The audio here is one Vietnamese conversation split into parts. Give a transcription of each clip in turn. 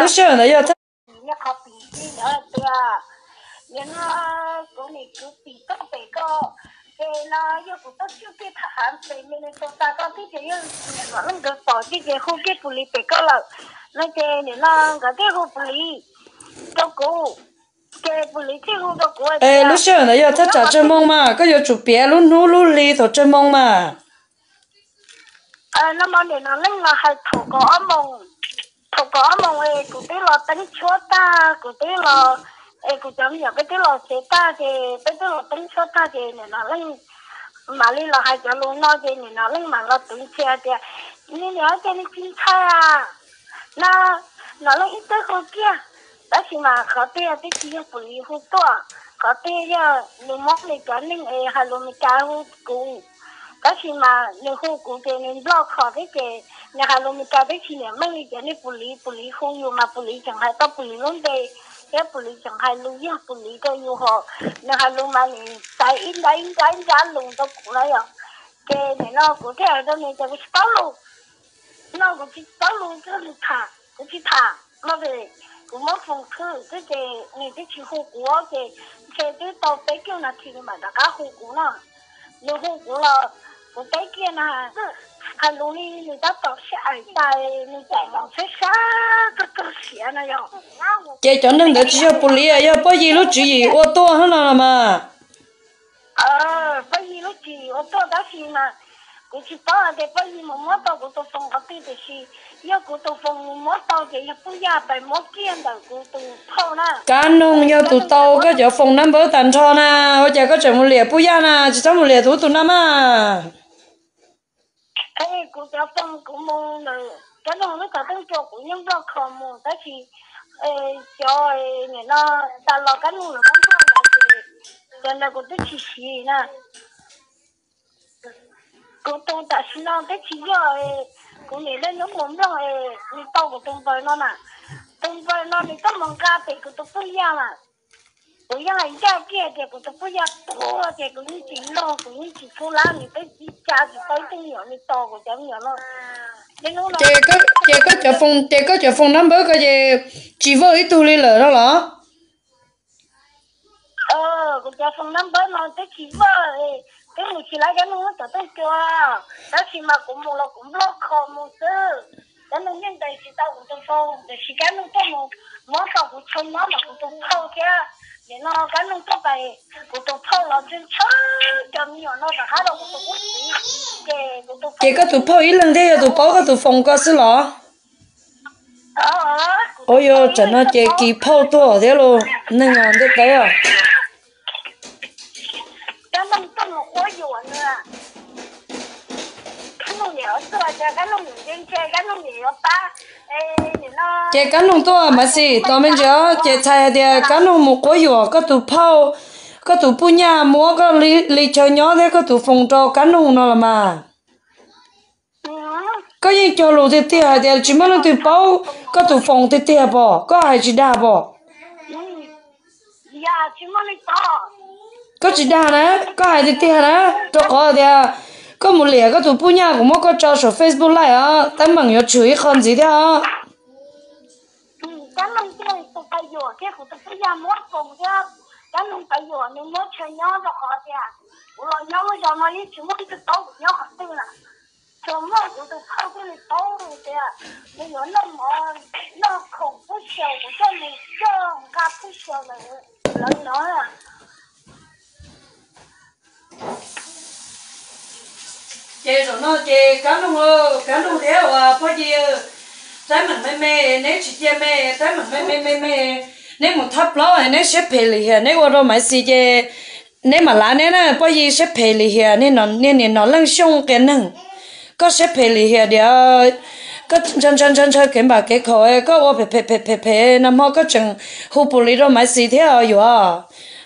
không. đâu cũng ê lúc xưa nó giờ thắt chặt chân mông mà có giờ chụp bé lúc nú lúc li thổ chân mông mà. Ờ nó mà để nó lên là hay thủ có mông không có mong ấy cũng tí lo tính số ta cũng tí lo ấy cũng chấm nhiều cái tí lo sẽ ta thì, cái tí lo tính số ta thì này, nó lên mà lên là hai chỗ luôn nó thì này, nó lên mà nó tính xe thì nên nhớ cho nên chính thay à nó nó lên ít tới không kia. Đó chỉ mà có tiền cái gì phụ lý hút to có tiền giờ mình móc mình cho nên ấy hai luôn mình trả hút cũng đó chỉ mà nếu hút cũng thì nên lo khó cái cái nhà hàng luôn mình trả cái gì mấy cái này nên phụ lý phụ lý không nhiều mà phụ lý chẳng hay tao phụ lý luôn đây cái phụ lý chẳng hay luôn ya phụ lý tao nhiều họ nhà hàng luôn mà mình tại in đã in đã in đã luôn tao cũng lấy à. Cái này nó cũng thế đó nên cho cái tao luôn. Nó cũng chỉ tao luôn cái thả, cũng chỉ thả mà về. Cũng mất phòng thư cái cái người cái chỉ hồ của cái cái cái tao bé kêu là thì mà đã cá hồ của nó. Nếu hồ của là bé kia là hay lúc này người ta tàu xe ở tại người chạy bằng xe xa cái cái xe này rồi chị chọn đừng để chỉ cho phụ lý à? Giờ bao gì lúc gì? Ô tô hơn là mà? Ờ bây giờ lúc chỉ ô tô đó thì mà. Cũng chỉ tao để bây giờ mà mua tao cũng tao phong cái tiền thì yo ku yo tụt to cái yo phong năm bữa tan cho na. O ja ko chemu le pu ya na. Chi chemu le tu tu na ma cái ku ta phong ku mo na cái nong nó ta tang cho ku nyang do kho mo ta chi ê cho người nó ta lo cái nong nó không cho ta chi cho nên ku tu chi chi na. Ku tụt ta xin nó ta chi yo cũng nghĩ đến những mồm rồi. Thì tàu của tung tới nó mà tung tới nó thì các mong ca thì của tôi bây giờ mà. Bây giờ là cha kia thì cũng tôi bây giờ tôi thì cũng như chỉ lo cũng như chỉ cô lá thì tới chỉ cha thì tới tung nhỏ thì tàu của cháu nhỏ nó chị có chị có chờ phone chị có chờ phone number cái gì chỉ vô ít tuổi lên đó là ờ cũng chờ năm number nó tới chị vô cái người chỉ lại cái nó tới tới chưa, đó thì mà cũng một là cũng lo khó một thứ, cái nó nhân đây thì tao cũng tôi phòng, để chỉ cái nó tôi một, món tao cũng chân nó mà cũng tôi thâu kia. để nó cái nó tốt bài của tôi thâu là trên chớ cho nhiều nó là hai đầu của tôi cũng để của tôi chị có tụ phơi ít lần thế tụ bao có tụ phòng có xí lọ ờ ôi yo chẳng nó chị kỳ phơi to thế luôn. Nên ngon thế đấy à cái nó tôi một khối dùa nữa cái nó nhiều tôi cho cái nó nhiều trên chơi cái cá nông to à, mà gì tao mình chờ cái xài thì cá nông một cái gì cái tụ phơi cái tụ bu nhà mua cái lì lý chơi nhỏ thế có tụ cho cá nông nó là mà. Cái gì cho lù thì tiền thì à chỉ mới nó tụ bao cái tủ phòng thì tiền à bỏ cái ai chỉ đa bỏ ừ. dạ chỉ mới đi có chỉ đa nè, có ai thì tiền nè? Cho có thì à. có một lẻ, có tụ bu nhà cũng có cho số Facebook lại à. Tấm bằng nhớ chửi con gì thế à? Ừ, cái nó chơi tôi phải dùa cái của tôi phải ra mót cùng chứ. Cái nó phải dùa nên mót chơi nhau rồi họ thì à. Rồi nhau rồi giờ nó đi chỉ muốn cái tàu của nhỏ học là. Cho nó của tôi không cái tàu rồi à. Nên nó nó mà nó không có sầu của cho mình, cho cả không sầu là lớn nói à chị rồi nó chị, cá nung ơ, cá nung thế à bao nhiêu trái mình mê mê, nếu chị chơi mê trái mình mê mê mê mê. Nếu một thấp lo nếu xếp phê lì hè nếu qua đâu mà xì chị nếu mà lá nếu nè bao nhiêu xếp phê lì hè nên nó nên nên nó lăng xung cái nưng. Có xếp phê lì hè để ờ, có chân chân chân chân kiếm bà cái khổ có ô phê phê phê phê phê nằm họ có chừng hụp bù lì đâu mà xì thế à.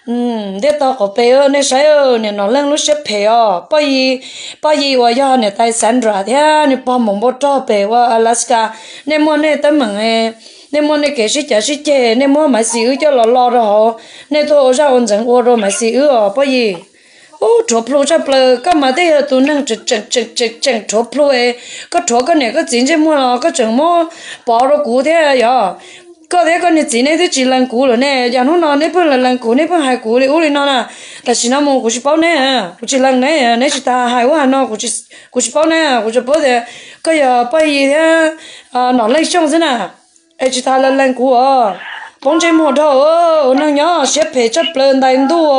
嗯，这到个背哦，那啥哦，你那冷路些背哦，不一不一我要你带三抓的，你帮忙不找背我阿拉斯加，你莫那他们哎。你莫那给谁家谁借，你莫买西欧叫老老的好，你都让我人我都买西欧哦，不一。ô chỗ plu cho plu. Cái mà đây tụi nâng chật chật chật chật chật chỗ plu ấy cái chỗ cái này cái chính chứ mua là cái chừng mua bỏ rồi cú thế à có thể con nhật chỉ này thì chỉ lần cũ rồi nè giờ nó nói nếp là lần cũ nếp hai cũ đi uli nó nè ta chỉ nó mua cũng chỉ bao nè cũng chỉ lần nè nè chỉ ta hai quá nó cũng chỉ cũng chỉ bao nè cũng chỉ bao thế cái giờ bây giờ à nó lấy xong thế nè ai chỉ ta lần lần cũ à bông chơi mua đâu nó nhớ xếp phải chấp lên đầy đủ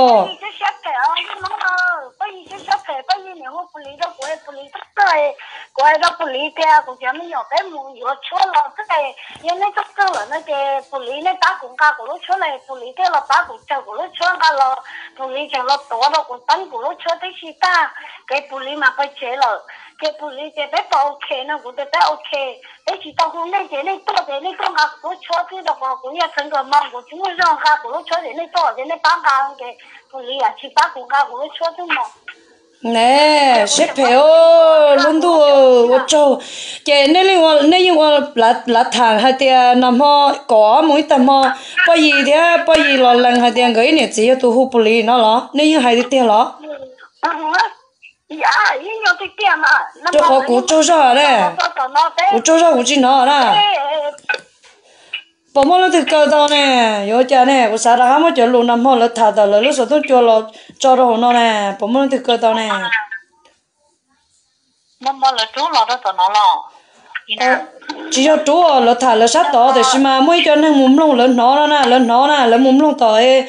à bây giờ sắp phải bây giờ nếu mà phụ lý đó của phụ lý tất cả của đó phụ lý kia cũng chẳng mình nhỏ bé mua nhiều chỗ là tất cả những cái tất cả là nó cái phụ lý nó ta cũng cả của lúc chỗ này phụ lý kia là ta cũng chờ của lúc chỗ cả là phụ lý chẳng là tổ đó, cũng tăng của lúc chỗ đấy chỉ ta. Cái phụ lý mà phải chế là cái phụ lý cái bé bảo ok, nó cũng được bé ok. Đấy chỉ tao hôm nên chế nên to cái nên con cả của lúc chỗ thì đó cũng như thành cái mong của chúng mình rằng cả của lúc chỗ cái nên to cái nên bán cả cái phụ lý à chỉ bán cũng cả của lúc chỗ thì mà nè xếp phèo luôn tu ô châu chị nên liên quan nên liên quan là là thằng hay tiền nằm ho có mỗi tầm ho bao gì thì bao gì là lần hay tiền cái này chỉ tu hụt bự nó lo nên như hay tiền lo dạ cho họ cụ châu sao đấy cụ châu sao cụ chỉ nó đó bỏ mỏ nó từ cơ đó nè yo cha nè có sao ra mà cho luôn nằm họ là thà đó là lúc sau tôi cho lo cho đó nó nè bỏ mỏ nó từ cơ đó nè nằm họ là chú lo đó tao nó lo chỉ cho chú là thà là sát đó thì xí mà mới cho nên mồm lông lớn nó nè lớn nó nè lớn mồm lông tỏi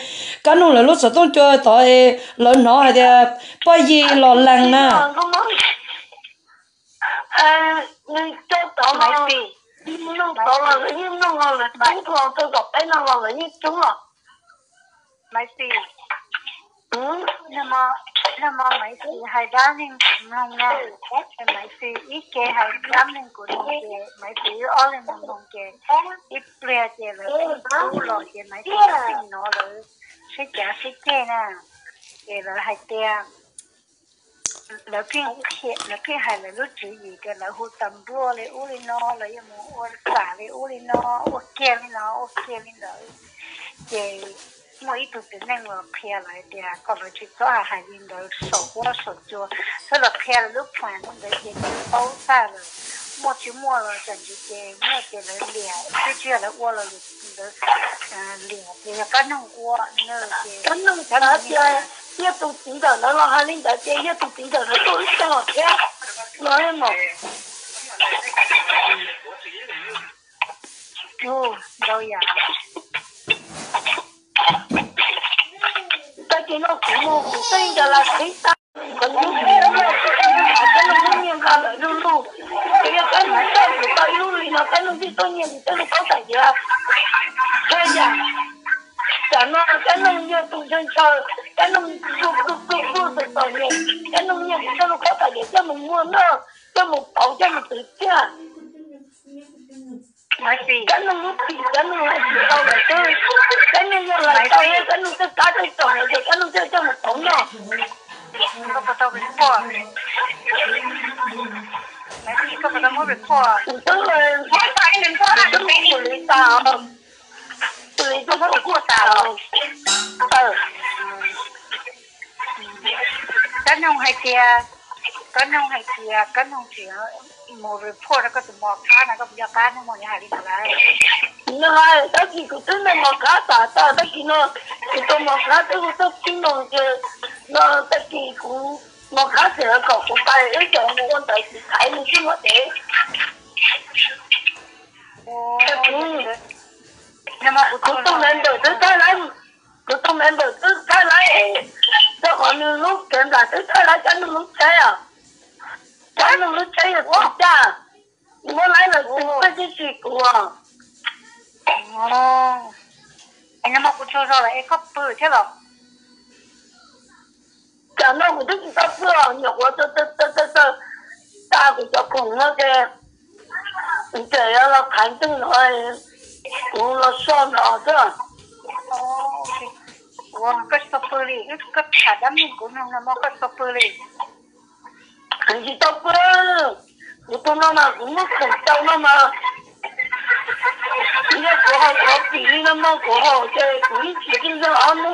cái nó là lúc sau tôi cho tỏi lớn nó hay là bao gì lo. Lằng nè người cho tao nói gì nó bảo là lấy như nó là đánh thua tôi gặp cái nó ngon là như chúng rồi mấy gì ừ nhưng mà nhưng mà mấy gì hai đa nên cũng ngon nghe mấy gì ít kê hai đa nên cũng không nghe mấy gì ở lên mình không kê ít bia kê là đủ rồi kê mấy gì nó rồi sẽ trả sẽ kê nè kê là hai tiền là cái là cái hay là lúc chỉ gì cái là hụt tầm bùa lấy u lên nó lấy một u cả lấy u lên nó u kia lên nó u kia lên đó cái mỗi tụ tự nên là phe lại thì còn chỉ có hai bên đó sổ qua sổ chua thế là phe là lúc phản nó để cái bao xa rồi mua chỉ mua là chẳng chỉ cái mua cái là lẻ cái chuyện là qua là được lẻ thì cái nông qua nữa cái nông cái chơi 一到点就两落下拎大姐，一到点就两到一上落车，攞一毛。哦，有呀。再见到父母父亲就啦，佢打佢要咩咯？真系冇面下来路路，佢要跟住真系到路里头，跟住啲多年，真系搞大嘢。系呀。咱 cái nó cái nông nghiệp tụng chân chờ cái nông nghiệp tụng tụng tụng tụng tụng nhẹ cái nông nghiệp cái nó khó tài nhẹ cho mình mua nó cho mình bảo cho mình tự chứ cái nông nghiệp thì cái nông nghiệp thì tao là chơi cái nông nghiệp là tao nhé cái nông nghiệp cá tôi tụng nhẹ cái nông nghiệp cho mình tụng nhẹ có phải tao bị bỏ Hãy subscribe cho kênh Ghiền Mì Gõ Để không bỏ lỡ những video hấp dẫn lý do nó là của tao ờ cái nông hay kia cái nông hay kia cái nông chỉ một report là có từ một cái là có bây giờ cái nó một nhà đi lại nói đó thì cũng tức là một cái tao tao đó nó chỉ tôi một cái tôi cũng tôi kinh đồng chứ nó đó thì cũng một cái thì nó còn cũng phải lấy một con tay thì thấy mình chứ nó để 哦，对。Nên được tới tới lấy cũng không nên được tới tới lấy cho họ như lúc chuyện là tới tới lấy cho nó lúc chơi à. Cho nó lúc chơi là quá cha. Muốn lấy là có cái gì của anh em cũng chưa rồi em có bự thế rồi cho nó cũng thích có bự nhiều quá tôi tôi tôi tôi tôi. Ta cũng cho cùng nó cái trời ơi nó thành từng rồi Non lo so, no, da. Non questo pulire, non capisco, amico, non ho questo pulire. Non ci sto pulire. Non ci sto pulire. Non ci sto pulire. Non ci sto pulire.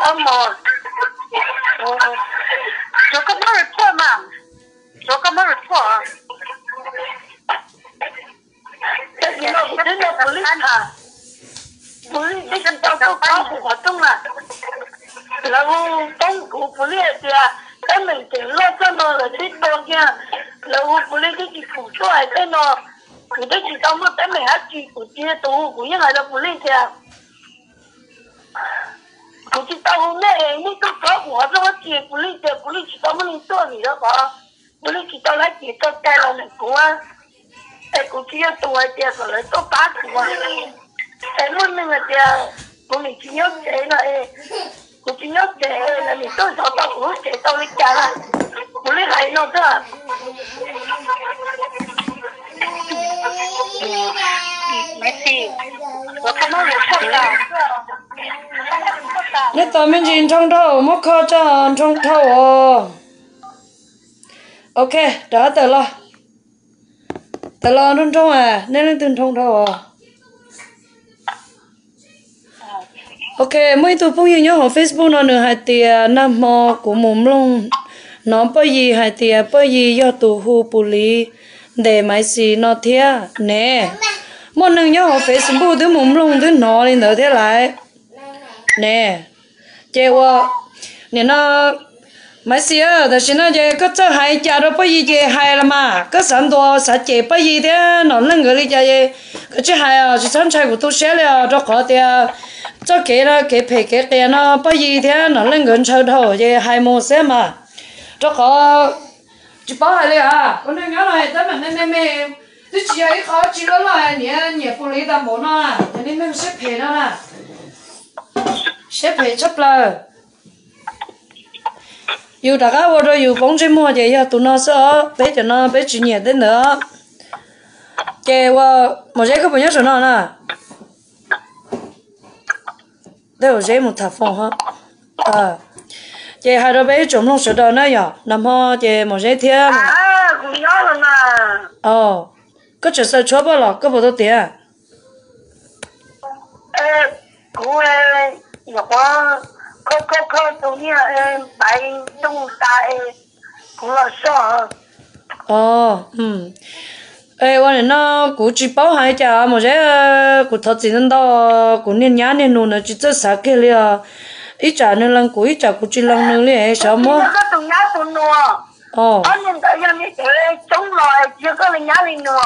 Non là u tông cụ phụ lý cái mình chỉ lo là thích đâu nha. Là u phụ cái gì phụ cho ai cái nó? Thì đấy chỉ tao cái mình hát gì của chia tù của những người là cái đó đó có phụ lý cái là này của ai của chia tù ai chia rồi lấy tao bắt của ai luôn mình là chia của mình chỉ nhớ thế là 我只要这了，你多少到我这到你家了，我那还弄的。没事，我看到我看到。你当面进冲头，莫靠着冲头哦。ok đã tới lo tới lo trong trong à nên lên từng trong thôi à Ok, mấy tụ phong yêu nhau ở facebook nó nữa, hai tiền năm mò của mồm luôn nó bởi gì hai tiền bởi gì do tụ hù bù lý để máy xì nó thia, nè. Một nâng nhau ở facebook đứa mồm luôn đứa nó lên nữa thế lại. Nè. Chê qua. Nè, nó mà xíu đó xin nó chơi có chơi hay cha đó bao gì chơi hay là mà. Có sản đồ sản chế bao gì thế, nó nâng người đi chơi có chơi hay à chỉ sản chơi của tôi sẽ là à. cho có thì cho cái là cái phải cái tiền nó bao gì thế, nó nâng người chơi thôi chơi hay mua xe mà. Cho khó. Chỉ bảo hay là à, con này ngáo này tao mình mẹ mẹ thì chỉ ấy khó chỉ đó là nhẹ nhẹ phụ lý ta muốn nó à. Nên mình xếp phe nó à xếp phe chấp lời yêu đại gia vào rồi yêu bóng trên mua thì yêu tụi nó sợ bé cho nó bé chịu nhẹ đến nữa cái wa một cái không nhớ số nào nè đây là cái một thằng phong ha à cái hai đứa bé trộm lòng số đó nữa nhở nằm ho cái một cái thiên à cũng nhớ rồi mà ờ có chuyện sao chúa bao lọ có bao nhiêu tiền ê cũng ê nhỏ quá cô cô cô tôi nhớ em bảy trung tại cũng là sợ. Ồ ừ. Ê quan này nó cú chỉ bảo hai cha mà sẽ ờ, cú thật chỉ nên đó cú nên nhá nên nô nó chỉ rất sạc kia liền ít trả nên lăng cú ít trả cú chỉ lăng nên liền sao mà? Tôi nhá tôi nô ồ anh em tại nhà mình để chống lại chỉ có là nhá liền nô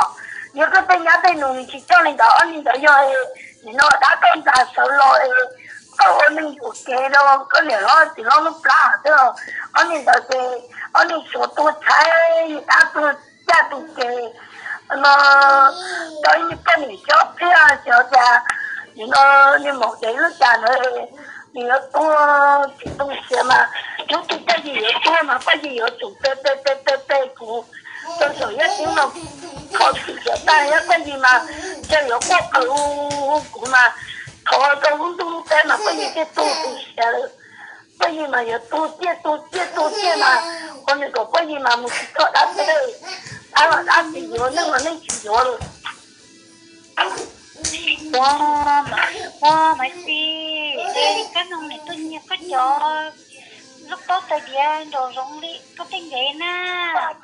nhớ cái tên nhá tên nô chỉ cho lên đó anh em tại nhà nó đã con già sợ rồi có anh mình của kế đâu, có lẽ nó thì nó nó plá đó anh nên tại sao anh nên số tôi thấy đã tôi, cha tôi kế nó tới những cái mình chót thế à cho cha nó, như một cái lúc cha nữa. Thì nó tôi chỉ tôi sẽ mà chúng tôi cái gì ở tôi mà, cái gì ở chủ tê tê tê tê tê của tôi sợ nhất tiếng nó khó chịu ta cái gì mà chơi ở quốc cử mà tôi cũng tôi tê mà cái gì cái tôi tôi sẽ cái gì mà giờ tôi chia tôi chia tôi chia mà. Còn những cái gì mà một cái đã thế đã là đã chỉ rồi nhưng mà nên chỉ rồi wow wow mấy gì đây cái nông này tôi nhớ cái chỗ lúc đó đồ rong đi có tên ghế na.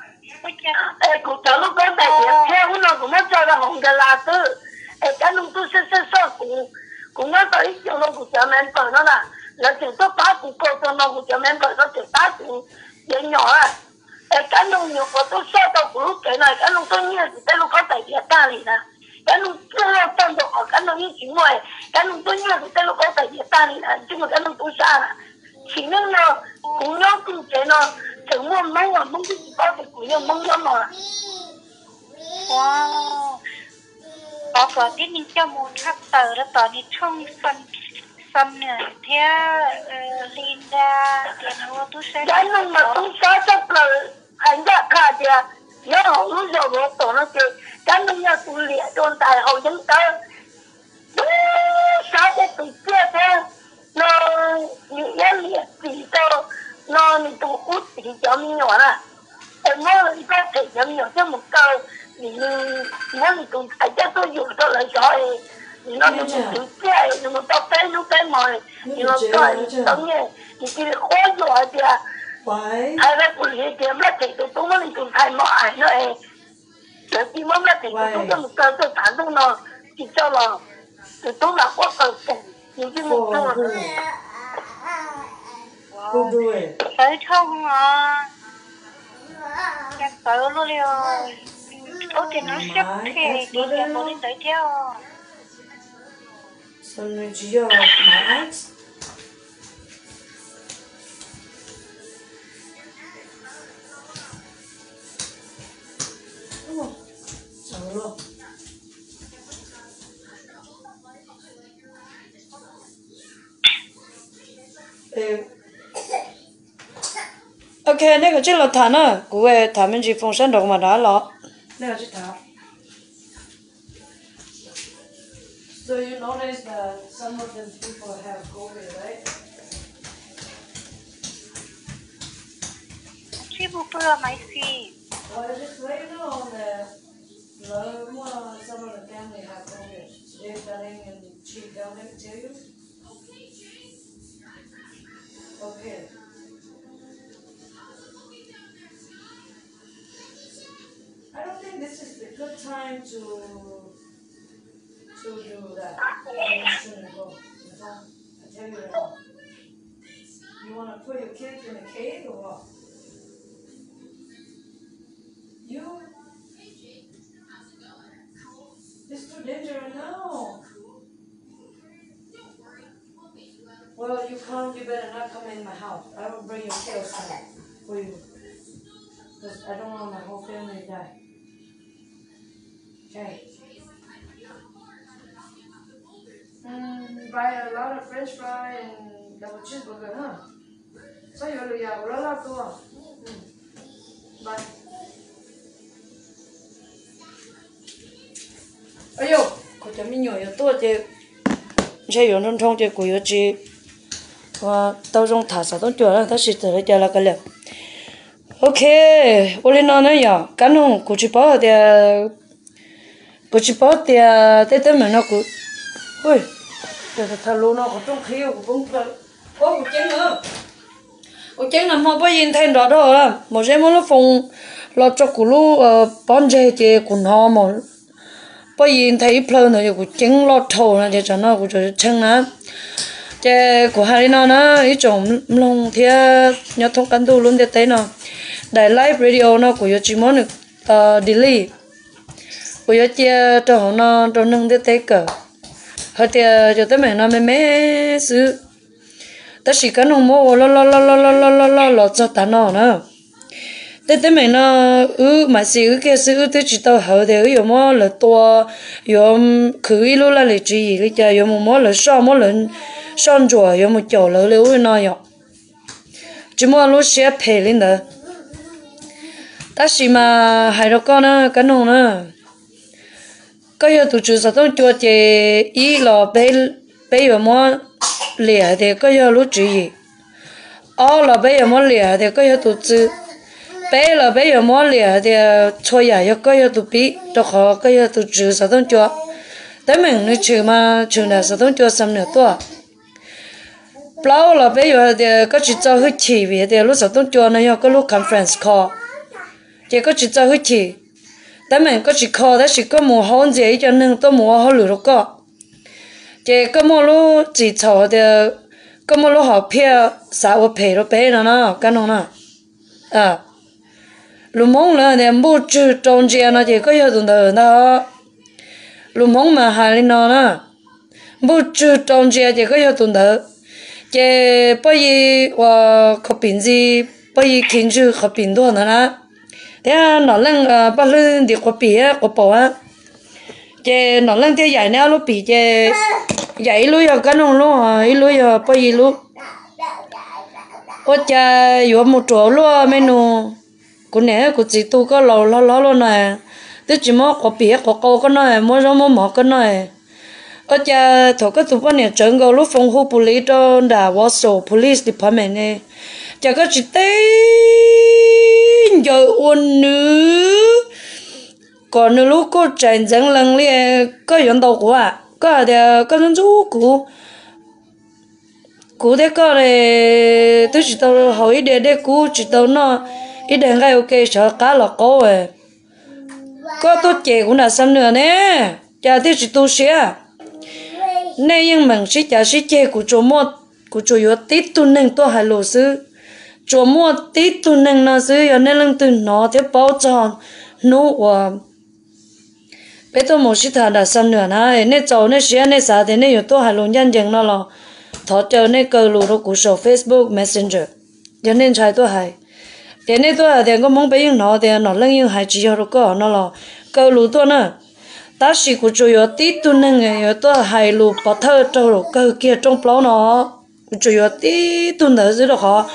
Ê cụ cháu lúc đó tại việc theo nó cũng mất cho ra hồng cái là tư. Ê cái nông tôi sẽ sẽ sợ cụ cũng nói tới chỗ nó cụ cháu men tới nó là là chỉ có ba cụ cô cho nó cụ cháu men tới nó chỉ ba cụ dễ nhỏ à cái nông nhiều của tôi sợ tao cụ cái này, cái nông tôi nhớ thì cái lúc có tại việc ta liền à. Cái nông tôi lo tâm được ở cái nông như chỉ ngoài. Cái nông tôi nhớ thì cái lúc có tại việc ta liền à chứ mà cái nông tôi xa à. Chỉ nên là cũng nhớ cũng chế nó chẳng muốn mong mà mong cái gì có thì cũng nhớ mong lắm mà. Wow bỏ có tiết nhìn cho một tháp tờ đó tỏ đi trong phần phần nữa theo Linda tiền hô tu sẽ cái nông mà không có chắc là hành ra cả thì nhớ họ lúc giờ bố tổ nó kì chắc nông nhớ tu lịa trôn tài hậu dân tơ sao để tụi kia thế nó lịa lịa tỉ tơ nó mình tôi út tỉ cho mình nhỏ nè em nói có thể cho mình nhỏ cho một câu 你何共大家都用得嚟咗嘅，你攞你唔知係你冇得飛都飛埋，你攞咗等嘅，你叫你開咗啊啲啊，係啦，佢哋點咧？其實都冇你仲太冇眼咯誒，有啲乜咧？其實都咁夠都彈到咯，接咗咯，就都嗱我夠勁，你知冇錯。Cô đuổi. Tới không à. Em tới luôn đi ơi. Ô thì nó sức thì đi kèm bố lên tới chứ Son le giro Max Solo Ok, nếu có chiếc lọt thả nữa, cũng về thả mình chỉ phong sản động mà đã lọt. No, just out. So you notice that some of these people have COVID, right? People put on my feet. Well, just let you know that some of the family have COVID. They're studying in Chicago, let me tell you. Okay. This is the good time to to do that. You want to put your kids in a cave or what? You? It's too dangerous now. Well, you come, you better not come in my house. I will bring your time for you. Because I don't want my whole family to die. Okay. Buy a lot of french fry and double cheeseburger, huh? So you're a l o t of fun. Bye. Hey, chứ của yếu chứ Và tao rong thả xả tông chùa là tao xịt thở cho là cái liệu Ok, ô lên nó nữa bố chỉ bảo thì thế thế mà nó cũng ui. Từ từ thằng luôn nó cũng trong khi cũng cũng có cũng chén nữa cũng chén là họ bây giờ thay đó đó à một cái món nó phong lo cho cụ lú bón chơi chơi cũng họ mà bây giờ thấy pleo nó cũng chén lo thầu là để cho nó cũng cho chăng nữa cái của hai nó nó ít trồng lông thì nhớ thông cán tu luôn để thấy nó đại live radio nó của yo chỉ món được delay uh, delete của chia cho nó cho nâng để thấy cỡ hơi thì cho tới mẹ nó mẹ mẹ sự ta chỉ cần nó mua lo lo lo lo lo lo lo lo lo cho ta nó nữa thế thế mình nó ừ mà xí ừ cái xí ừ thế chỉ tao hậu thì ừ有么了多有可以路了来注意个家有么么了少么人上桌有么脚了了为那样，只么路些陪领的，但是嘛还有个呢个弄呢， cái giờ tụi chú sao tông cho chị ý lò bé bé giờ mua lẻ thì cái giờ lúc chú gì ó lò bé giờ mua lẻ thì cái giờ tụi chú bé lò bé giờ mua lẻ thì cho nhà giờ cái giờ tụi bé cho họ cái giờ tụi chú sao tông cho tại mình nó chữ mà chữ nào sao tông cho xăm nữa to bao lò bé giờ thì cái chỉ cho hơi chỉ về thì lúc sao tông cho này giờ cái lúc conference call thì cái chỉ cho hơi chỉ แต่มันก็ chỉ คอแต่ chỉ ก็มัวห้องเจียจนหนึ่งตัวมัวห้องหลุดก็เจก็มัวรู้จีชอเดียก็มัวรู้หอบเพียสาวเพียรู้เป้นะเนาะกันน้องนะเออลุงมงเลยเนี่ยมูจูจงเจียนะเจก็ยอดตรงเดินนะลุงมงมาหาลินอนะมูจูจงเจียเจก็ยอดตรงเดินเจไปว่าขบินจีไปกินจูขบินตัวนะนะ thế à, nó lên ờ, bắt lên thì có bì á à, có bò à. á chỉ nó lên thì giải nào lúc bì chỉ giải lúc giờ cái nông lúc à ờ, lúc giờ bao vì lúc ôi cha có một chỗ luôn ờ, mấy nô cô nè, cô chỉ tu có lâu lâu lâu lâu này tức chỉ mua có bì có câu cái này mua rau mua mỏ cái này ở cha thổ cái tụ bên lúc phòng khu police cho đã Warsaw police department này chả có chỉ tên giờ ôn nữ còn nữa lúc có chạy dẫn lần liền có dẫn đầu của à có là có dẫn chú của. Của thế có này tôi chỉ tao hỏi để để của chỉ tao nó. Ít để ngay ok, sợ cá là có về có tốt chị cũng là xăm nữa nè. Cha tiếc chỉ tôi sẽ à. nên nhưng mình sẽ chả sẽ chơi của chỗ một của chỗ yếu tít tu nâng tôi hay lộ sư chỗ mua tí tu nâng nó dưới ở nên lưng từ nó tiếp bao tròn nụ và bé tôi một chút thà đã xong nữa này nên cháu nên xia nên sao thì nên yếu tôi hai luôn nhân dân nó là thọ chờ nên cơ lù nó cũng sổ Facebook Messenger. Cho nên trai tôi hay thế nên tôi là thì có mong bé giờ nó thì nó lưng nhưng hay chỉ cho nó có nó là cơ lù tôi nữa ta chỉ của chủ yếu tí tu nâng ấy e tôi hai lù bỏ thơ cho rồi cơ kia trong plau nó chủ yếu tí tu nở dưới đó họ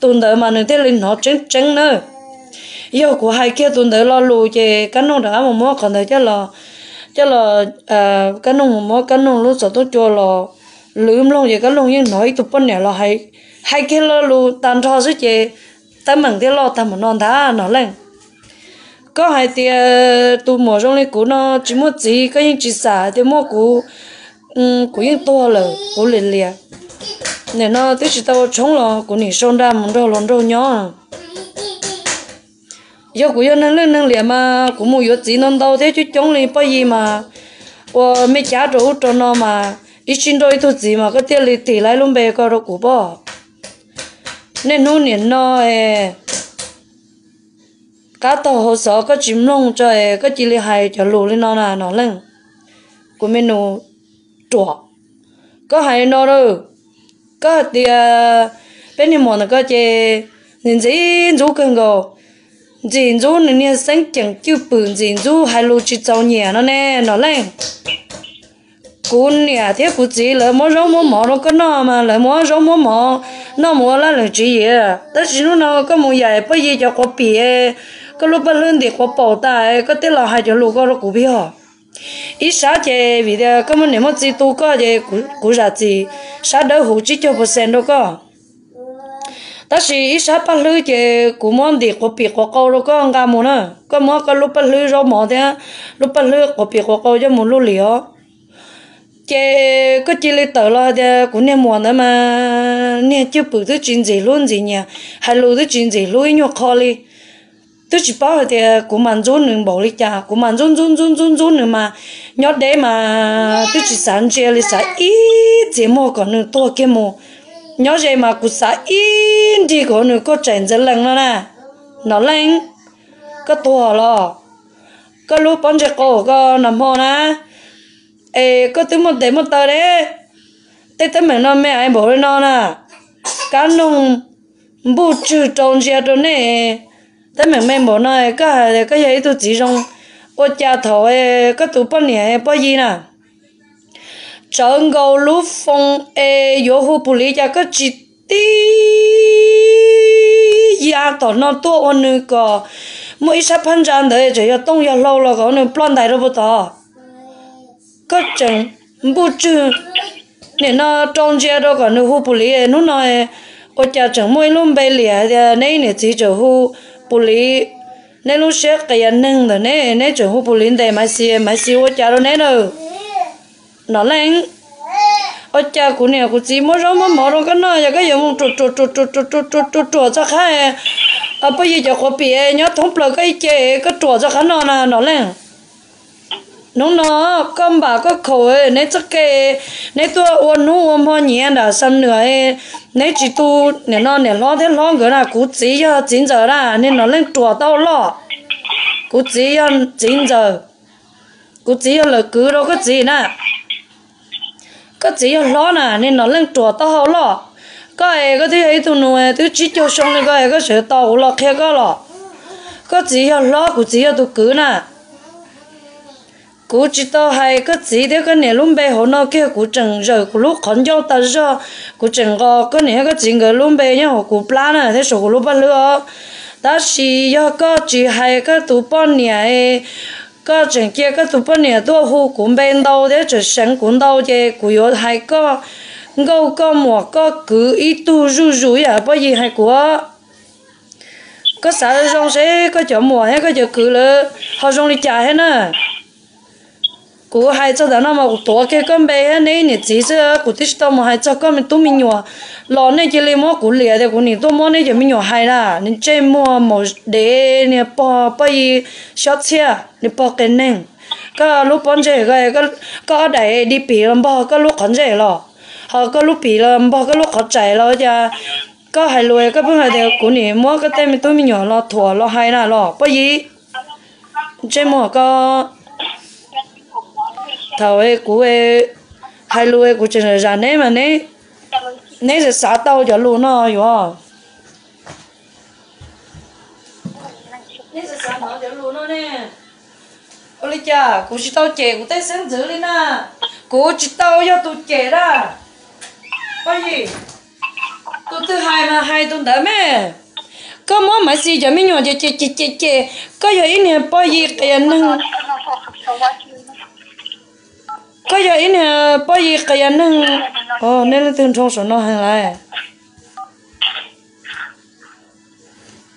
tuần nở mà nửa thế linh nó trứng trứng nữa yêu của hai kia tuần nở lo lù về cái nông đã mà mua còn thấy chắc là chắc là à cái nông mà mua cái nông lúc sợ tôi cho là lướm luôn về cái nông nhưng nói tụi bên này là hay hai kia lo lù tan cho chứ về ta mừng thế lo, ta mà non thá nó lên. Có hai tia tu mỏ trong này cũ nó, chỉ một gì cái những chỉ xả thì mua cũ um cũ những to là cũ liền liền nên nó tới chỉ tao chống lo, của nỉ xong ra mong đâu lon đâu nhỏ. Giờ của giờ nó lên lên liền mà, của mua giờ gì non đâu thế chứ chống liền bao gì mà. Và mấy cha đồ cho nó mà ít xin đôi thôi gì mà cái tiền liền tỷ lại luôn bè coi đâu cũ bỏ nên nó niệm nó cá tàu hồ sơ có chim lông cho có chỉ hai cho lù lên nó là nó lên. Của mình nó chua có hai nó đâu? Có thì ờ, bên này mòn có chơi nên gì chú cần go gì chú nên nên sinh chẳng chịu bự. Gì chú hai lô chỉ trâu nhẹ nó nè, nó lên. Cú nè thế cú chỉ là mua rau mua mỏ nó có nó mà là mua rau mua mỏ nó mua là là chỉ gì à tất nhiên nó có mua dài bây giờ cho có bì cái lúc bắt lên thì có bảo ta cái tên là hai chỗ lúc có 股票 ý sao chứ vì thế có mình niệm mà chỉ tu có thì cú cú ra gì sao đỡ hụt chỉ cho percent đâu có ta sĩ ý sao bắt lư chứ cú món đi có bị có câu đâu có ăn cam nữa có món có lúc bắt lư rồi mỏ thế lúc bắt lư có bị có câu cho muốn lúc liều chứ có chỉ lấy tờ lo thế cũng niệm mua nữa mà niệm chưa bự thứ chuyện gì luôn gì nhỉ hai lô thứ chuyện gì luôn nhóc khó đi tôi chỉ bảo thì à, cũng mang rốn nữa bảo đi cha cũng mang rốn rốn rốn rốn rốn nữa mà. Nhớ đấy mà tôi chỉ sáng chơi là sáng ít gì mua còn nữa, to cái mua nhớ gì mà cũng sáng ít thì còn nữa, có chén rất lần nữa nè. Nó lên có to lo có lúc bán chơi cổ, có nằm hồ nè. Ê, có thứ một đấy một tờ đấy. Tết tết mình nó, mẹ anh bảo nó nè. Cá nung, bù trừ trồng gì đó nè thế mình mê mỏ nó, cái cái gì tôi chỉ trong ở nhà thọ ấy cái tụ bao nhiêu bao gì nè. Chẳng gấu lú phong ấy yếu hụt bù lý cái chỉ tí ya tỏ nó to hơn nữa cả mỗi sắp phân ra đấy chỉ là đông ya lâu là có nên plan đại rồi bớt cái chẳng bù chứ nên nó trong gia đó còn nó hụt bù lý nó nói ở nhà chẳng mỗi luôn bê thì này này chỉ cho hụt hú bù lý lúc sẽ cái anh nâng rồi nè nè chuẩn hút bù lý mà xì mà xì ô cha rồi nè rồi nó lên ô cha cô nè cô chị mua rau mua mỏ rồi cái nó giờ cái gì chuột chuột chuột chuột chuột chuột chuột chuột chuột cho khai. À bây giờ cho có nhớ thống bờ cái chè cái chuột cho khai nó nè, nó lên nó nó con bà có khổ ấy nấy chắc cái nấy tôi ôn nu ôn hoa nhẹ đã xong nữa ấy nấy chỉ tu nè nó nè lo thế lo cái là cú chỉ cho chín giờ ra nên nó lên chùa tao lo. Cú chỉ cho chín giờ cú chỉ cho là cứ đâu có gì nè có chỉ cho lo nè nên nó lên chùa tao lo. Cái cái thứ ấy tụi nó thứ chỉ cho xong cái cái cái sự tao lo kia cái lo. Có chỉ cho lo cú chỉ cho tụi cứ nè cú chỉ tao hay cái gì đấy cái này luôn bé hồ nó kia cú chừng rồi cú lúc còn cho ta rồi cú chừng có cái này cái chuyện cái luôn bé nhá họ cú plan này thế số cú lúc bao lứa ta chỉ do có chỉ hay cái tụ bao nhiêu cái chừng kia cái tụ bao nhiêu tôi hồ cú bên đâu thế chỉ sáng cú đâu chứ cú yếu hay có ngâu có mùa có cứ ít tu rú rú à bao gì hay của có sao rong sẽ có chỗ mùa hay có chỗ cứ là họ rong đi chạy hết nè cú hai cho đó nó mà tổ cái con bé này nè chỉ cho cú thích tao mà hai cho con mình tụi mình nhỏ lò này chỉ lấy mua cú lìa để cú này tụi mua này chỉ mình nhỏ hai là nên chơi mua một để nè bỏ bỏ y short xe nè bỏ cái nè cái lúc bọn trẻ cái cái cái đại đi bì làm bao cái lúc còn trẻ lo họ cái lúc bì làm bao cái lúc khó chạy lo cha cái hai lùi cái bên hai đều của nè mua cái tên mình tôi mình nhỏ lo thua lo hai là lo bởi vì chơi mua cái thầu ấy cú ấy hai lúa ấy cú chỉ là ra nấy mà nè, nè là xả tàu cho lúa nó hiểu không nấy là xả tàu cho lúa nó nè ôi lý cha cú chỉ tàu chè cú tay sáng dữ lên nè cú chỉ tàu cho tụ chè đó bao gì tụ thứ hai mà hai tuần đã mẹ có món mà xì cho mấy nhỏ chè chè chè chè có giờ ít nè bao gì tiền nâng có giờ ý nè bởi vì cái nâng ồ nên là từng trong số nó hàng lại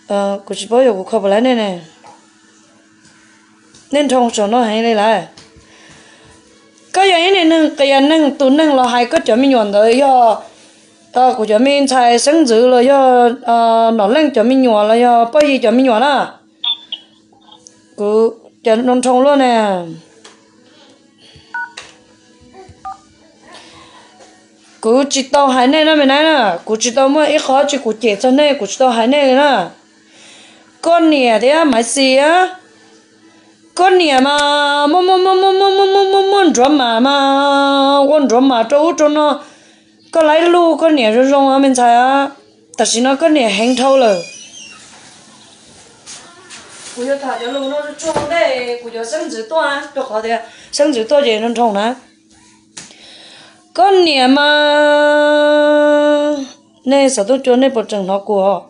ờ cô chỉ bao giờ cũng không lại nè nè. Nên trong số nó hàng đây lại có giờ ý nè nâng cái nâng tụi nâng là hai cái chỗ mình nhọn rồi, do ờ của chỗ mình xài sinh dữ rồi, do ờ nó lên chỗ mình nhọn là do bao vì chỗ mình nhọn à cứ cho nó trong luôn nè. Cú chỉ tao hai này nó mới nói nè. Cú chỉ tao mới ít khó chỉ cú chết cho này cú chỉ tao hai này nè. Con nè thế á mày xì á. Con nè mà, mua mua mua mua mua mua mua mua mua drum mà mà. Con drum mà, trâu trâu nó có lấy lu con nè rồi rong á mình thấy á. Tại sao nó con nè hang thâu rồi cú cho thả cho lu nó trông đây cú cho sinh tử á cho khó thế sinh tử to gì nó trông nè con nè mà nè sao tôi cho nè bộ trần nó của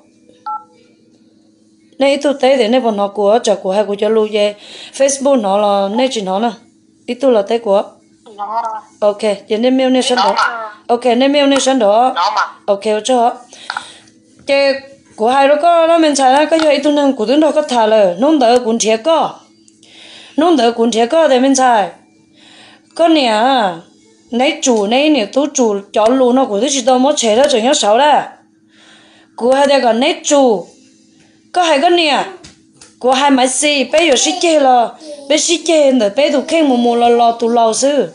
nè tôi thấy thì nè bộ nó của chả của hai của cho lưu về Facebook nó là nè chỉ nó nè. Ít tôi là thấy của ok giờ nè mail nè sẵn đó ok nè mail nè sẵn đó ok cho cái của hai đứa có nó mình xài cái giờ ít tôi nè của tôi nó có thả rồi nông đỡ cũng chết có. Nông đỡ cũng chết có để mình xài con nè nãy chủ nãy nè tôi chủ cho luôn nó của tôi chỉ tao mới chế ra chừng nhau sáu đấy cô hai đứa còn nãy chủ có hai cái nè. Cô hai máy xì bây giờ xí chơi là bây xí chơi nữa bây tụ khen mù mù là lo tụ lo sư.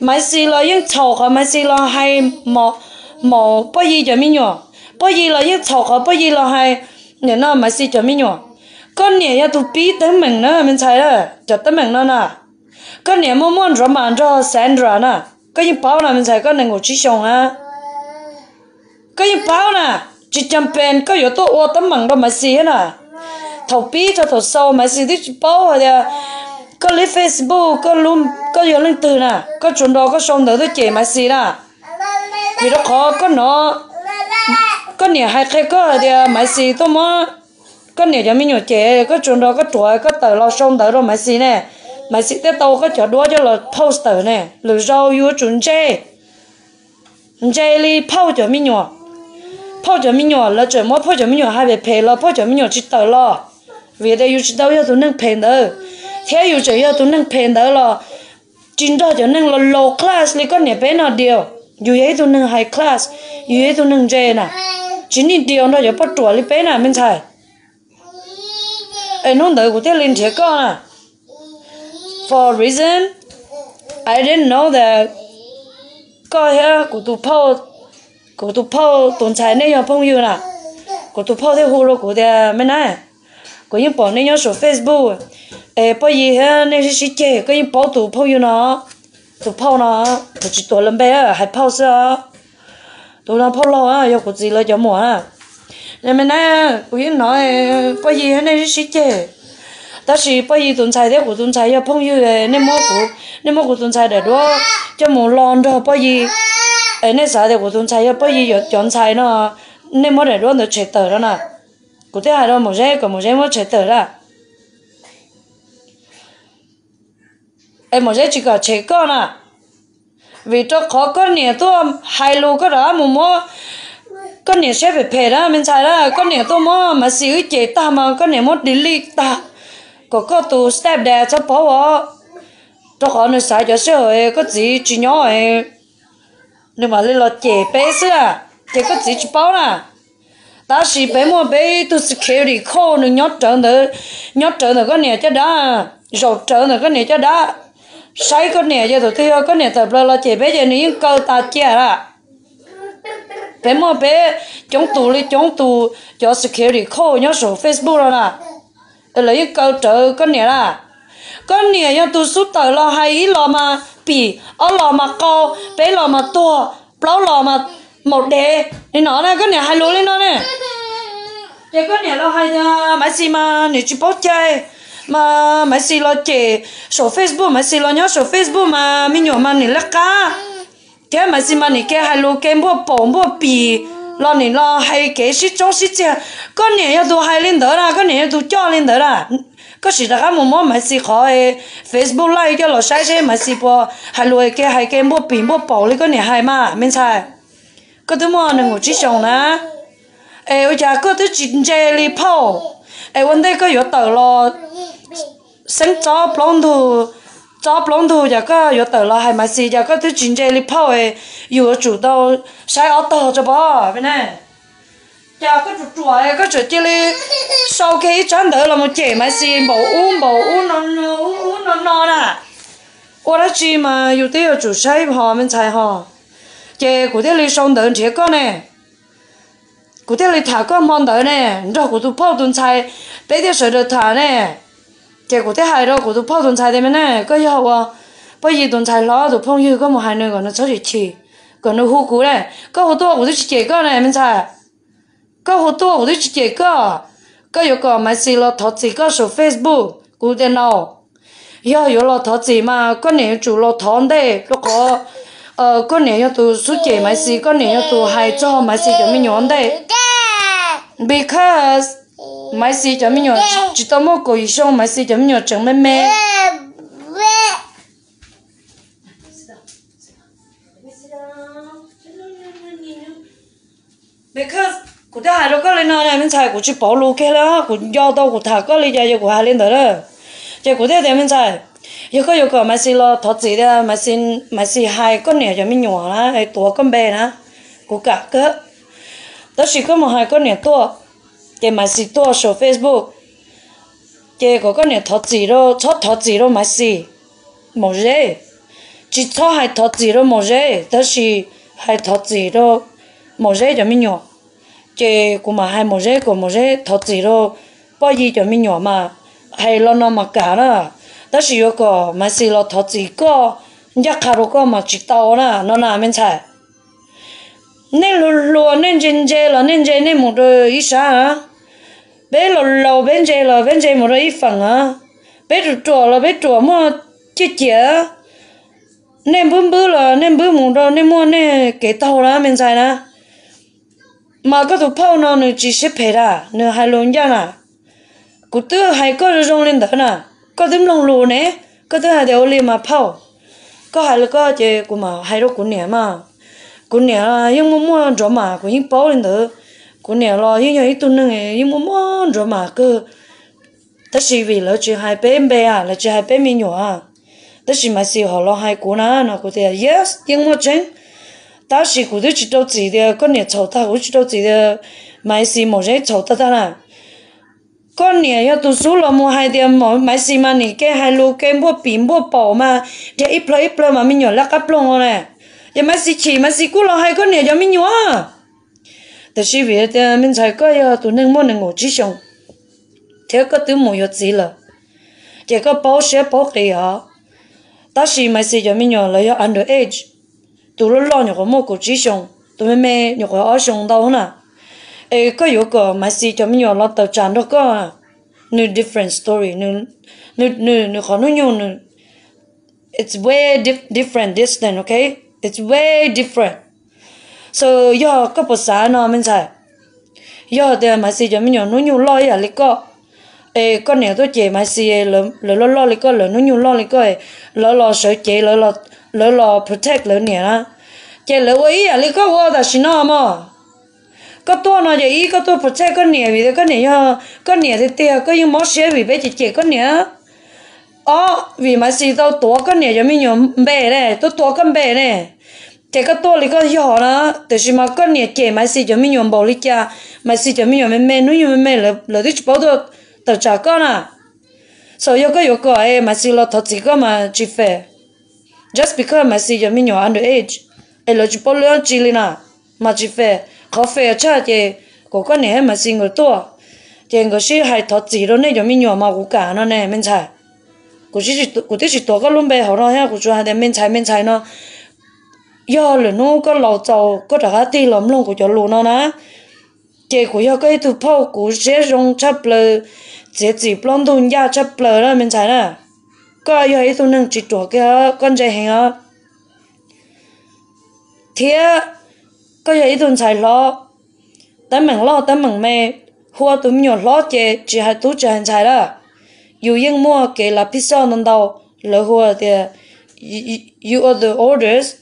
Máy xì là những chậu họ máy xì là hay mò mò bao gì cho mình nhỏ. Bao gì là những chậu họ bao gì là hay nè nó máy xì cho mình nhỏ. Con nè ya tụ bí tới mình nữa mình thấy đó. Cho tới mình nữa nè cái niệm mua mua rồi mà cho Sandra nè. Cái những bao là mình xài cái này ngồi chỉ xong á? Cái những bao nè? Chỉ chăm bền cái yếu tố ô tấm bằng đó mà xí nè. Thầu bí cho thầu sâu mà xí thì bao rồi có lấy Facebook, có luôn có yếu lên từ nè. Có chuẩn đó có xong nữa tôi chỉ mà xí nè. Vì đó khó, có nó có nhiều hay cái có thì mà xí tôi mà có nhiều cho mình nhỏ trẻ, có chuẩn đó có tuổi, có tờ lo xong tờ rồi mà xí nè mà sĩ tế tàu có chỗ đua cho là poster nè lửa rau yếu chuẩn chê chê li phao cho mình nhỏ. Phao cho mình nhỏ là chuẩn mỗi phao cho mình nhỏ hai bề phê là phao cho mình nhỏ chỉ tờ lo. Vì đây yếu chỉ tàu yếu tụi nâng phê nữa thế yếu chỉ yếu tụi nâng phê nữa là chính đó cho nâng là low class li con nè bé nào điều. Yếu ấy tụi nâng high class yếu ấy tụi nâng chê nè chính đi điều đó cho bắt chuột li bé nào mình xài ấy nó đợi của thế lên thế con à for a reason, I didn't know that. Có hệ của tụ phao của tụ phao tồn tại nên nhau phong yêu nè của tụ phao theo hồ lô của địa mấy nè của những bỏ nên nhau số Facebook. Ê bởi gì hả nên sẽ sĩ chế có những bỏ tụ phao yêu nè tụ phao nè của chỉ tổ lần bé hay phao sao tụ nó phao lâu á yêu của gì là cho mua à nên mấy nè của những nói bởi gì hả nên sẽ 다시 빠이 돈 차이대 고돈 차이야. 펑유에 내 먹고, 내 먹고 돈 차이대로 좀뭐 런더 빠이 내 사대 고돈 차이야. 빠이 연 차이나 내 머리 런더 쳇더라나. 그때 하러 뭐제 그 뭐제 뭐 쳇더라. 에 뭐제 지가 쳇거나. vì cho khó có nè tôi hai lô cái đó mà mua con nè sẽ phải phê đó mình xài đó con nè tôi mua mà xíu chế ta mà con nè mua đi ta có có tu step đè cho bỏ vào cho họ nó xài cho sữa ấy có gì chỉ nhỏ ấy nhưng mà lên là chế bé sữa chế có gì chỉ bao nè ta chỉ bé mua bé tôi sẽ kêu đi khô nó nhót trở nữa nhót trở nữa có nè cho đã rồi trở nữa có nè cho đã sai có nè cho tôi thấy cái này tập là chế bé giờ những câu ta chia ra bé mua bé chống tù đi chống tù cho security khô nhớ số facebook rồi nè tôi lấy câu trở con nè là con nè yo tu su tờ lo hay lo mà bị ở lo mà co, bé lo mà to bao lo mà một đề nên nó này con nè hay lúa lên nó nè. Thì con nè, lo hay mấy gì mà nè chụp bóc chơi. Mà mấy gì lo chè số facebook mấy gì lo nhớ số facebook mà mình nhớ mà nè lắc cá. Thế mà gì mà nè cái hay lúa cái mua bổ, mua bì lo này lo hay kế sĩ cho sĩ chứ con này yêu đồ hay lên đó là con này yêu đồ cho lên đó là có sĩ đó mà mua mấy sĩ khỏi Facebook like cho lo sai sai mấy sĩ bỏ hay lùi cái hay cái mua bình mua bỏ lấy con này hay mà mình sai có thứ mua nên ngồi chỉ xong nè ê ôi cha có thứ chuyện chơi li po ê vấn đề có yếu tờ lo sinh cho plong thôi thu cho plong thu giờ có yếu tờ lo hay mà xí giờ có thứ chuyện chơi li phao ê yếu chủ đâu sai ở tờ cho bỏ bên này cha có chuột chuột có chuột chỉ li sau khi chán đỡ là một trẻ mà xin bảo uống bảo uống nó nó uống nó nó nè qua đó chi mà yêu tiêu chủ sai họ mình xài họ trẻ của thế li xong đỡ trẻ con nè của thế li thả con mòn đỡ nè rồi của tụi bao tuần xài bé thế sợ được thả nè trẻ của thế hai rồi của tụi bao tuần xài thế nè có yêu à bây giờ tuần xài lo tụi phong yêu có một hai nơi còn nó cho chị chỉ còn nó hú cú nè có hú to của tụi trẻ con nè mình xài có hỗ trợ của chị chị có có yêu cầu mà xí lo thọ chỉ có số Facebook của điện nào giờ yêu lo thọ chỉ mà có này chủ lo thọ đây lúc có ờ có này yêu tu số chị mà xí có này yêu tu hay cho mà xí cho mình nhon đây because mà xí cho mình nhon chỉ tao mua cổ xong mà xí cho mình nhon chẳng mê mê because cụ ta hai đứa có lên này mình xài cụ chỉ bỏ lú cái đó cụ do đâu cụ thả có lên giờ cụ hai lên đó rồi giờ cụ thế thì mình xài giờ có yêu cầu mà xin lo thoát gì đó mà xin mà xin hai con nè cho mình nhỏ lá hay tuổi con bé nữa cụ cả cơ đó chỉ có một hai con nè to thì mà xin to số Facebook. Thì có con này thoát gì đó thoát thoát gì đó mà xin một dễ chỉ thoát hay thoát gì đó một dễ đó là hay thoát gì đó một dễ cho mình nhỏ chế cũng mà hay một rễ của một rễ thoát gì đâu bao nhiêu cho mình nhỏ mà hay lo nó mà cả đó đó là có mà xí lo thật gì có nhắc khá có mà chỉ tao nè nó làm mình chạy nên lù lù nên chân chế là nên chế nên một đôi ít sao bé lù lù bên chế là bên chế một đôi ít phần á. Bé trụ trụ là bé trụ mà chết chết nên bướm bướm là nên bướm một đôi nên mua nên cái tàu là mình xài nè mà có tụ phao nó nó chỉ xếp hết à nó hai lon ra nè cụ tư hai có rong lên đó nè có tấm lông lù nè, có thứ hai đều lên mà phao. Có hai là có chơi cụ mà hai đứa cụ nè mà cô nè nhưng mà mua chỗ mà, cô hiến bao lên nữa cô nè, lo hiến hiến tu nương ấy nhưng mà mua chỗ mà cứ tất sĩ vì lỡ chỉ hai bên bè à lỡ chỉ hai bên mình nhỏ à. Tất sĩ mà xì họ lo hai cô nà nó cô thì yes nhưng mà chén ta sĩ cô thì chỉ đâu chỉ đi cô nè chầu ta cô chỉ đâu chỉ đi mà xì một cái chầu ta ta nè con nè ya tu su lo mua hai điểm mỗi mấy xì mà nè cái hai lô cái mua bìm mua bò mà. Để ít plei ít plei mà mình nhỏ lắc cắp luôn rồi nè giờ mà xí chỉ mà xí cú lo hay con nè giờ mình nhớ ta xí về ta mình thấy có giờ tụi nâng môn nâng ngủ chỉ xong thế có tứ mùi yết gì là chỉ có bảo sẽ bảo kỳ hả? Ta xí mà giờ mình nhớ là under age. Tụi nó lo nhớ có mua cổ chỉ xong tụi mình mê nhớ có ở xong đâu nè ấy có yếu có mà giờ mình nhớ lo tàu tràn đó có à. new different story, new new new new khó nó new. It's way different this then, okay? It's way different. So, yo có bộ xã nó mình sai yo thì mà xí cho mình nhọc nó nhiều lo, ya lý có ê con này tôi chế mà xí lỡ lỡ lo lo lý có lỡ nó nhiều lo lý có lỡ lo sợ chế lỡ lo lỡ lo protect lỡ nè đó chế lỡ ấy ya lấy có vô là xin nó mà có to nó giờ ý có to protect con nè vì con nè yo. Con nè thì tiền có những món xe vì bé chỉ chế con nè ờ vì mà xì tao tổ con nè cho mình nhom bé này tôi tổ con bé này thế cái to lý cái nhỏ đó từ khi mà con nhà kể mà xí cho mình nhom bảo lý cha mà xí cho mình nhom mẹ mẹ nuôi nhom mẹ là là đi chụp bao được từ trả con à sau yêu cái yêu cái mà xí là thật gì cơ mà chỉ phải just because mà xí cho mình nhom underage ấy là chụp bao lứa chỉ lý na mà chỉ phải có phải cha thì có con nhà mà xí người to thì người xí hay thật gì đó nên cho mình nhom mà cũng cả nó nè mình chạy cô chỉ cô chỉ tổ cái luôn bé họ nói ha cô cho hai mình chạy mình chạy nó giờ là nó có lò tàu có trả tiền lắm luôn của cho luôn nó nè chị của giờ cái tụ phao của sẽ dùng chấp lờ chỉ chỉ plon đun ya chấp lờ đó mình thấy nè. Có giờ ấy tụ nâng chỉ tổ cái con trai hình á thế có giờ ấy tụ thấy lo. Tấm mình lo tấm mình mê. Hoa tụi nhỏ lo chị chỉ hai tụ chạy thấy đó. Dù yên mua cái là pizza nông đâu lỡ hoa thì you, you are the orders.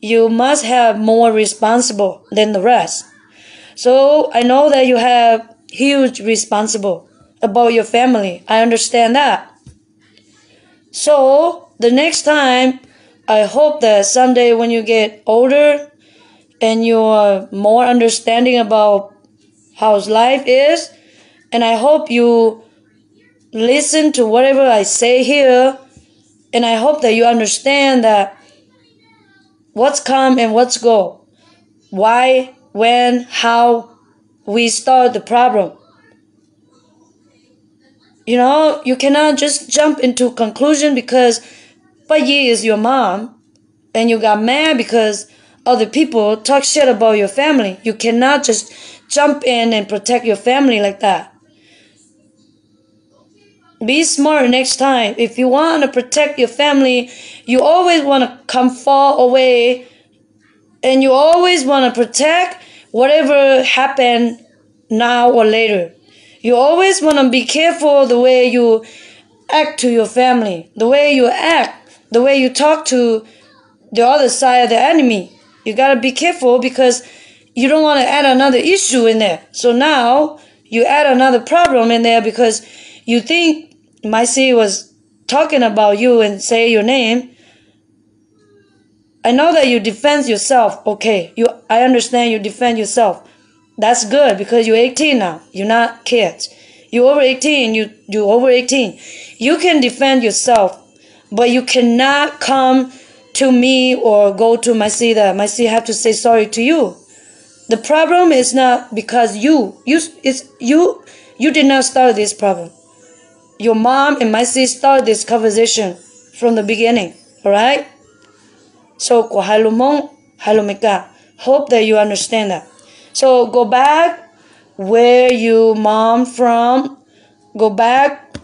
You must have more responsible than the rest. So I know that you have huge responsible about your family. I understand that. So the next time, I hope that someday when you get older and you are more understanding about how life is, and I hope you listen to whatever I say here, and I hope that you understand that what's come and what's go, why, when, how we start the problem. You know, you cannot just jump into conclusion because Bayi is your mom and you got mad because other people talk shit about your family. You cannot just jump in and protect your family like that. Be smart next time. If you want to protect your family, you always want to come far away and you always want to protect whatever happened now or later. You always want to be careful the way you act to your family, the way you act, the way you talk to the other side of the enemy. You got to be careful because you don't want to add another issue in there. So now you add another problem in there because you think Maisi was talking about you and say your name. I know that you defend yourself. Okay, you I understand you defend yourself. That's good because you're 18 now. You're not kids. You're over 18. You you over 18. You can defend yourself, but you cannot come to me or go to my see that my see have to say sorry to you. The problem is not because you you it's you you did not start this problem. Your mom and my sis started this conversation from the beginning. Alright? So ko halumong halumika. Hope that you understand that. So go back where you mom from. Go back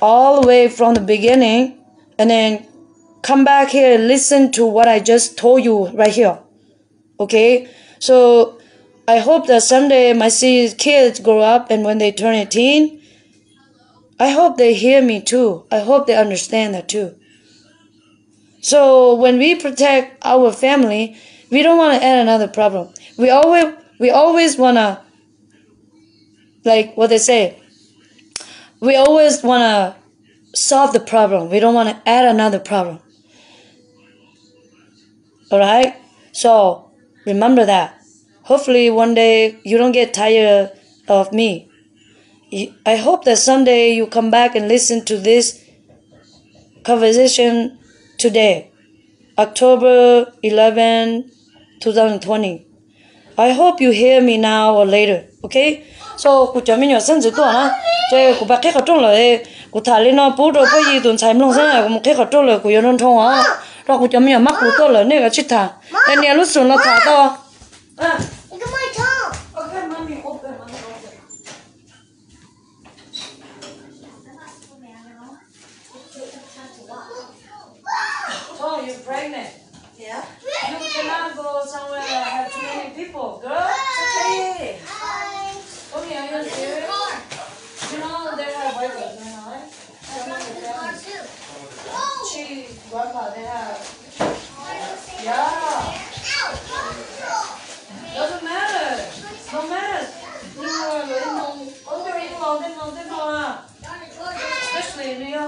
all the way from the beginning and then come back here and listen to what I just told you right here. Okay? So I hope that someday my kids grow up and when they turn 18, I hope they hear me too. I hope they understand that too. So when we protect our family, we don't want to add another problem. We always we always want to like what they say. We always want to solve the problem. We don't want to add another problem. All right? So, remember that. Hopefully one day you don't get tired of me I hope that someday you come back and listen to this conversation today, October 11, 2020. I hope you hear me now or later, okay? So, cụ cho mình nhỏ sinh tử tuổi ha, cho cụ bác khách ở trong lời, cụ thả lên nó bố đồ bố gì tuần xài mông sinh là cụ một khách ở trong lời cụ yếu nông thông á, rồi cụ cho mình nhỏ mắc cụ tôi lời này cái chít thả, em nhà lúc xuống nó thả to.